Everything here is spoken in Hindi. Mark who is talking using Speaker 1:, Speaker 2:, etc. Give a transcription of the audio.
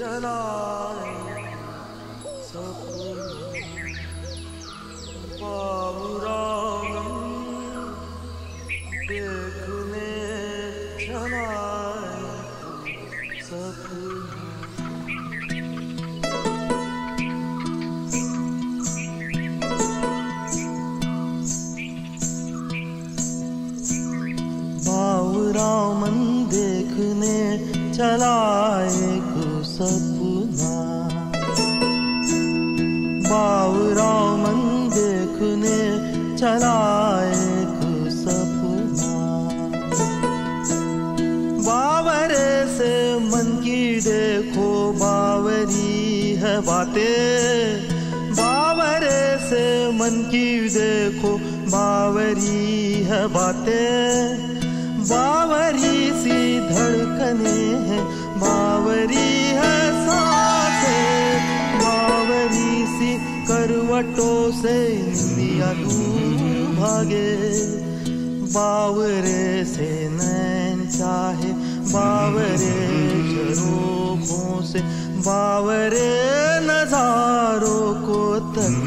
Speaker 1: चलाए बाबूरा देखने चलाए देखने चलाए सपना। बावरा मन देखने चला एक सपना। बावरे से मन की देखो, बावरी है बातें। बावरे से मन की देखो, बावरी है बातें। बावरी सी धड़कने हैं करवटों से इंदिया दूर भागे। बावरे से नैन चाहे, बावरे झरोखों से, बावरे नजारों को तक